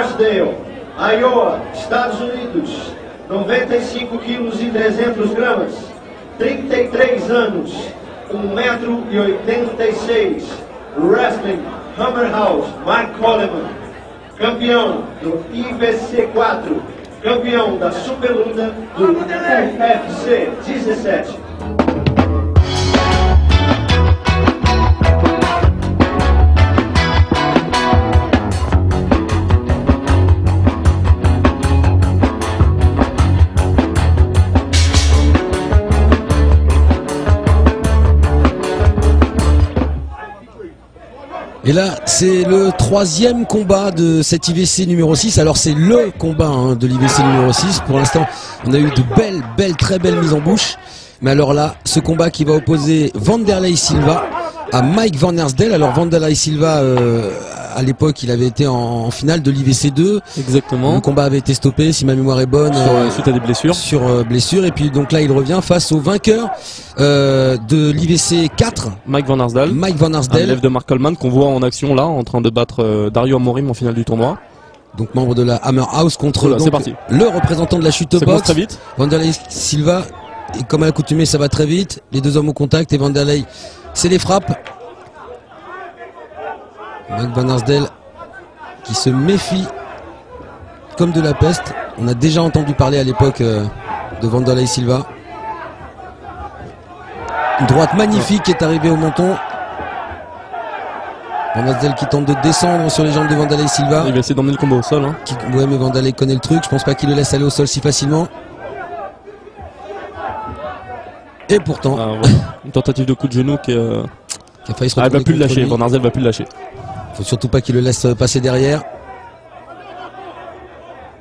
Van Arsdale, Iowa, Estados Unidos, 95 quilos e 300 gramas, 33 anos, 1 metro e 86, Wrestling, Hammerhouse, Mike Coleman, campeão do IBC 4, campeão da Superluta do UFC 17. Et là, c'est le troisième combat de cet IVC numéro 6. Alors c'est le combat hein, de l'IVC numéro 6. Pour l'instant, on a eu de belles, belles, très belles mises en bouche. Mais alors là, ce combat qui va opposer Vanderlei Silva à Mike Van Ersdale. Alors Vanderlei Silva, euh, à l'époque, il avait été en, finale de l'IVC 2. Exactement. Le combat avait été stoppé, si ma mémoire est bonne. Sur, euh, suite à des blessures. Sur euh, blessure. Et puis donc là, il revient face au vainqueur euh, de l'IVC 4. Mike Van Arsdale. Mike Van Arsdale. élève de Mark Coleman qu'on voit en action là, en train de battre Dario Amorim en finale du tournoi. Donc membre de la Hammer House contre donc, parti. le représentant de la chute box. très vite. Vanderlei Silva. Et comme à l'accoutumée, ça va très vite. Les deux hommes au contact et Vanderlei, c'est les frappes. Mike Van Arsdale qui se méfie comme de la peste. On a déjà entendu parler à l'époque euh, de Vanderlei Silva. Une droite magnifique qui est arrivée au menton. Van qui tente de descendre sur les jambes de Vanderlei Silva. Il va essayer d'emmener le combat au sol. hein. Qui- ouais, mais Vanderlei connaît le truc. Je pense pas qu'il le laisse aller au sol si facilement. Et pourtant, Ah. Une tentative de coup de genou qui, euh, qui a failli se ah, elle va plus le lâcher. lui. Van Arsdale va plus le lâcher. Faut surtout pas qu'il le laisse euh, passer derrière.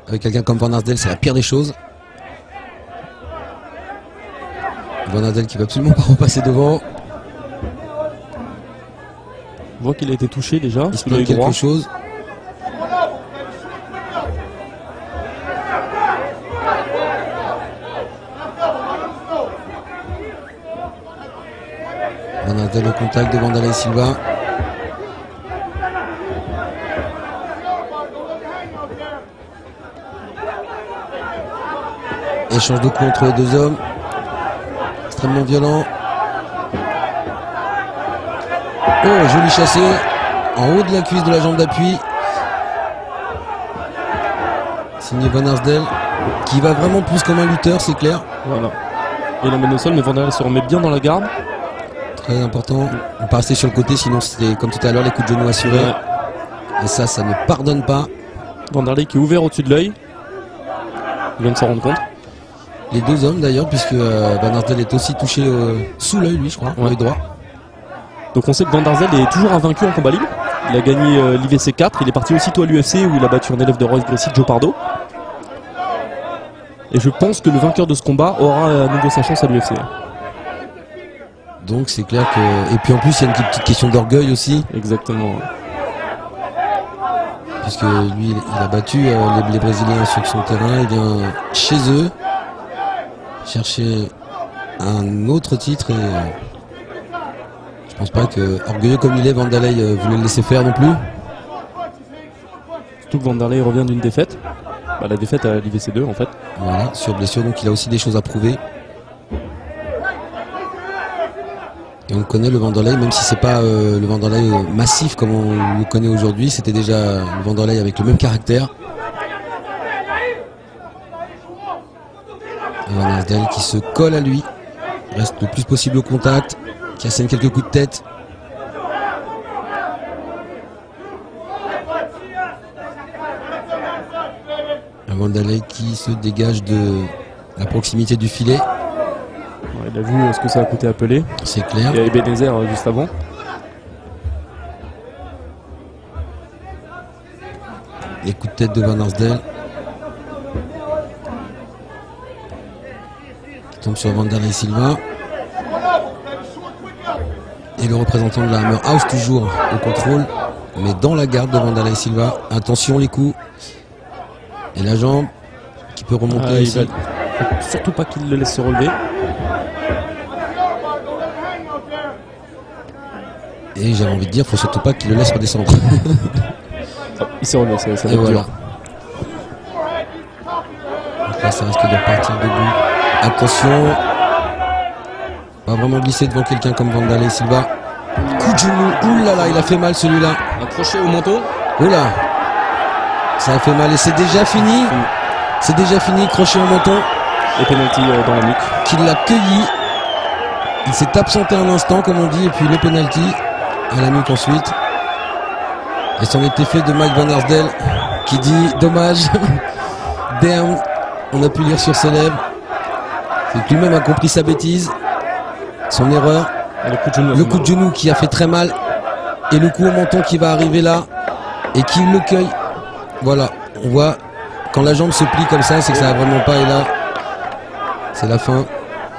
Avec quelqu'un comme Van Arsdale, c'est la pire des choses. Van Arsdale qui va absolument pas repasser devant. On voit qu'il a été touché déjà. Il se droit. quelque chose. Van Arsdale au contact de Vandalay Silva. Échange de coups entre les deux hommes. Extrêmement violent. Oh, joli chassé. En haut de la cuisse de la jambe d'appui. Signé Van Arsdale. Qui va vraiment plus comme un lutteur, c'est clair. Voilà. Il emmène au sol, mais Van Arsdale se remet bien dans la garde. Très important. On peut rester sur le côté, sinon c'était comme tout à l'heure les coups de genou assurés. Ouais. Et ça, ça ne pardonne pas. Van Arsdale qui est ouvert au-dessus de l'œil. Il vient de s'en rendre compte. Les deux hommes d'ailleurs, puisque euh, Van Arsdale est aussi touché euh, sous l'œil, lui, je crois, Ouais. l'œil droit. Donc on sait que Van Arsdale est toujours invaincu en combat libre. Il a gagné euh, l'IVC 4. Il est parti aussitôt à l'UFC où il a battu un élève de Royce Gracie, Joe Pardo. Et je pense que le vainqueur de ce combat aura à nouveau sa chance à l'UFC. Donc c'est clair que. Et puis en plus, il y a une petite, question d'orgueil aussi, Exactement. puisque lui, il a battu les, les Brésiliens sur son terrain. Il vient chez eux chercher un autre titre et. euh, je pense pas que, orgueilleux comme il est, Vandalay euh, voulait le laisser faire non plus. Surtout que Van Arsdale revient d'une défaite. Bah, la défaite à l'IVC 2 en fait. Voilà, sur blessure, donc il a aussi des choses à prouver. Et on connaît le Vanderlei, même si c'est pas euh, le euh, massif comme on le connaît aujourd'hui, c'était déjà le Vanderlei avec le même caractère. Van Arsdale qui se colle à lui, reste le plus possible au contact, qui assène quelques coups de tête. Vandalay qui se dégage de la proximité du filet. Ouais, il a vu euh, ce que ça a coûté à Pelé. C'est clair. Il y a Ebenezer euh, juste avant. Les coups de tête de Van Arsdale. Tombe sur Vandalay Silva. Et le représentant de la Hammer House toujours au contrôle. Mais dans la garde de Vandalay Silva. Attention les coups. Et la jambe qui peut remonter Ah, il ici. va- faut surtout pas qu'il le laisse se relever. Et j'avais envie de dire, faut surtout pas qu'il le laisse redescendre. Il s'est relevé, ça, Et voilà. dur. Donc là, ça risque de repartir debout. Attention. Pas vraiment glisser devant quelqu'un comme Vandalay Silva. Coup de genou. Là là, il a fait mal celui-là. Un crochet au menton. Oula Ça a fait mal et c'est déjà fini. C'est déjà fini, crochet au menton. Et penalty euh, dans la nuque. Qu'il l'a cueilli. Il s'est absenté un instant, comme on dit, et puis le penalty à la nuque ensuite. Et c'en était fait de Mike Van Arsdale qui dit dommage. Damn. On a pu lire sur ses lèvres. Lui-même a compris sa bêtise, son erreur. Et le coup de genou. a Le fait coup mal. de genou qui a fait très mal et le coup au menton qui va arriver là et qui le cueille. Voilà, on voit quand la jambe se plie comme ça, c'est que ça va vraiment pas et là c'est la fin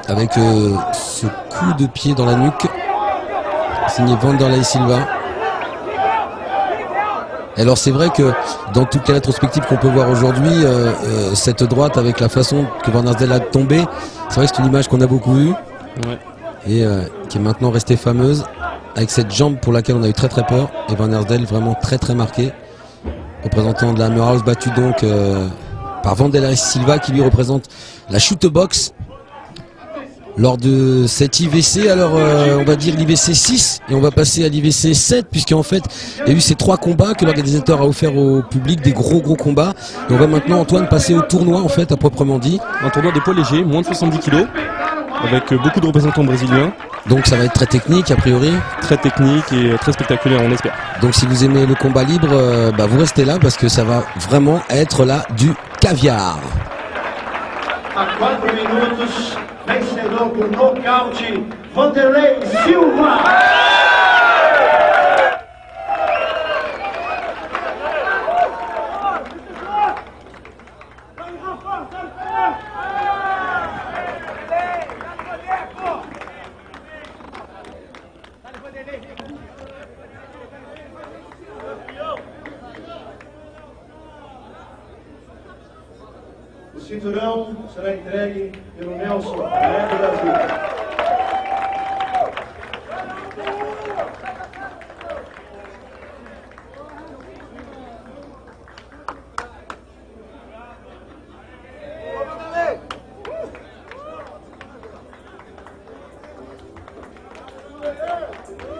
avec euh, ce coup de pied dans la nuque signé Vanderlei Silva. Et Alors c'est vrai que dans toutes les rétrospectives qu'on peut voir aujourd'hui, euh, euh, cette droite avec la façon que Van Arsdale a tombé, c'est vrai que c'est une image qu'on a beaucoup Ouais. et euh, qui est maintenant restée fameuse avec cette jambe pour laquelle on a eu très très peur. Et Van Arsdale vraiment très très marqué. Représentant de la Hammer House battu donc euh, par Vandelay Silva qui lui représente la shoot box lors de cet IVC alors euh, on va dire l'IVC 6 et on va passer à l'IVC 7 puisqu'en fait il y a eu ces trois combats que l'organisateur a offert au public des gros gros combats et on va maintenant Antoine passer au tournoi en fait à proprement dit Un tournoi des poids légers, moins de 70 kg. Avec euh, beaucoup de représentants brésiliens. donc ça va être très technique a priori Très technique et euh, très spectaculaire, on espère. Donc si vous aimez le combat libre, euh, bah, vous restez là parce que ça va vraiment être là du caviar. A 4 minutos, vencedor por nocaute, Vanderlei Silva. entregue pelo Nelson Neto Brasil. Yeah.